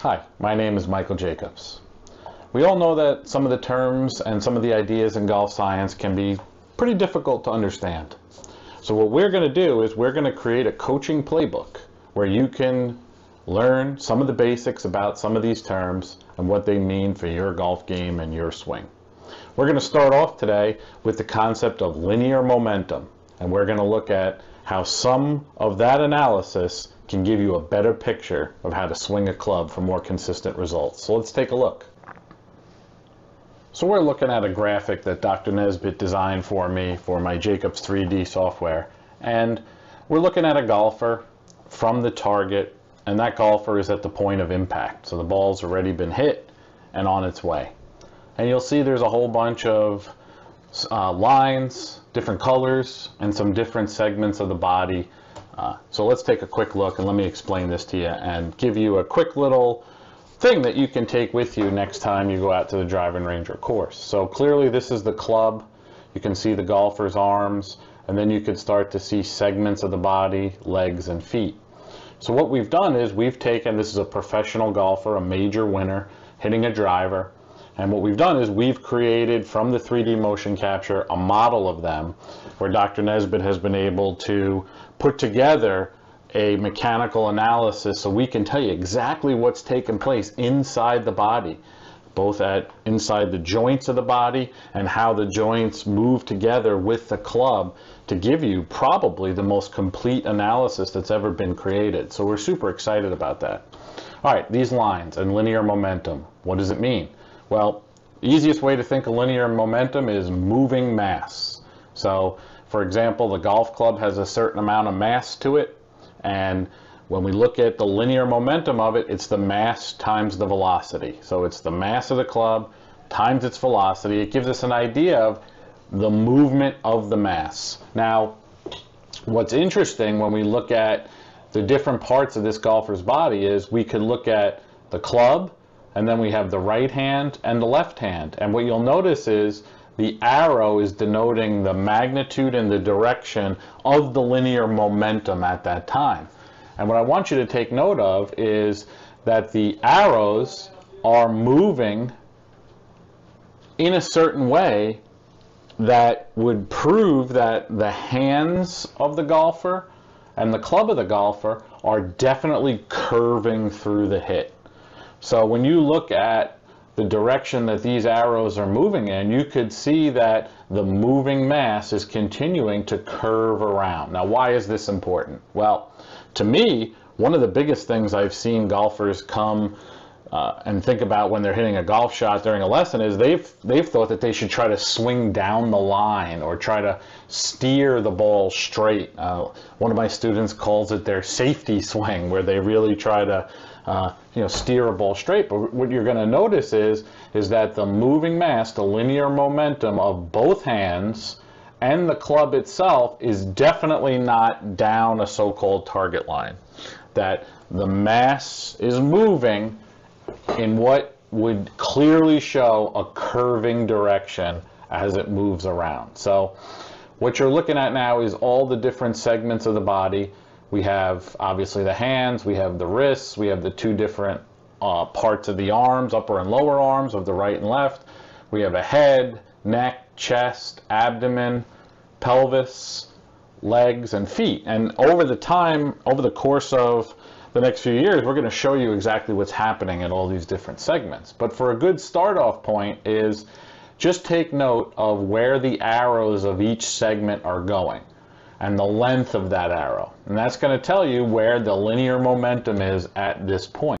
Hi, my name is Michael Jacobs. We all know that some of the terms and some of the ideas in golf science can be pretty difficult to understand. So what we're going to do is we're going to create a coaching playbook where you can learn some of the basics about some of these terms and what they mean for your golf game and your swing. We're going to start off today with the concept of linear momentum and we're going to look at how some of that analysis can give you a better picture of how to swing a club for more consistent results. So let's take a look. So we're looking at a graphic that Dr. Nesbit designed for me for my Jacobs 3D software. And we're looking at a golfer from the target, and that golfer is at the point of impact. So the ball's already been hit and on its way. And you'll see there's a whole bunch of uh, lines, different colors, and some different segments of the body uh, so let's take a quick look and let me explain this to you and give you a quick little thing that you can take with you next time you go out to the driving range or course. So clearly this is the club. You can see the golfer's arms and then you could start to see segments of the body, legs and feet. So what we've done is we've taken, this is a professional golfer, a major winner, hitting a driver, and what we've done is we've created from the 3D motion capture a model of them where Dr. Nesbit has been able to put together a mechanical analysis so we can tell you exactly what's taken place inside the body both at inside the joints of the body and how the joints move together with the club to give you probably the most complete analysis that's ever been created. So we're super excited about that. All right, these lines and linear momentum, what does it mean? Well, easiest way to think of linear momentum is moving mass. So for example, the golf club has a certain amount of mass to it, and when we look at the linear momentum of it, it's the mass times the velocity. So it's the mass of the club times its velocity. It gives us an idea of the movement of the mass. Now, what's interesting when we look at the different parts of this golfer's body is we could look at the club, and then we have the right hand and the left hand. And what you'll notice is the arrow is denoting the magnitude and the direction of the linear momentum at that time. And what I want you to take note of is that the arrows are moving in a certain way that would prove that the hands of the golfer and the club of the golfer are definitely curving through the hit. So when you look at the direction that these arrows are moving in, you could see that the moving mass is continuing to curve around. Now, why is this important? Well, to me, one of the biggest things I've seen golfers come uh, and think about when they're hitting a golf shot during a lesson is they've they've thought that they should try to swing down the line or try to steer the ball straight. Uh, one of my students calls it their safety swing, where they really try to uh, you know, steer a ball straight. But what you're going to notice is, is that the moving mass, the linear momentum of both hands and the club itself is definitely not down a so-called target line. That the mass is moving in what would clearly show a curving direction as it moves around. So what you're looking at now is all the different segments of the body we have obviously the hands, we have the wrists, we have the two different uh, parts of the arms, upper and lower arms of the right and left. We have a head, neck, chest, abdomen, pelvis, legs, and feet. And over the time, over the course of the next few years, we're going to show you exactly what's happening in all these different segments. But for a good start off point is just take note of where the arrows of each segment are going and the length of that arrow. And that's going to tell you where the linear momentum is at this point.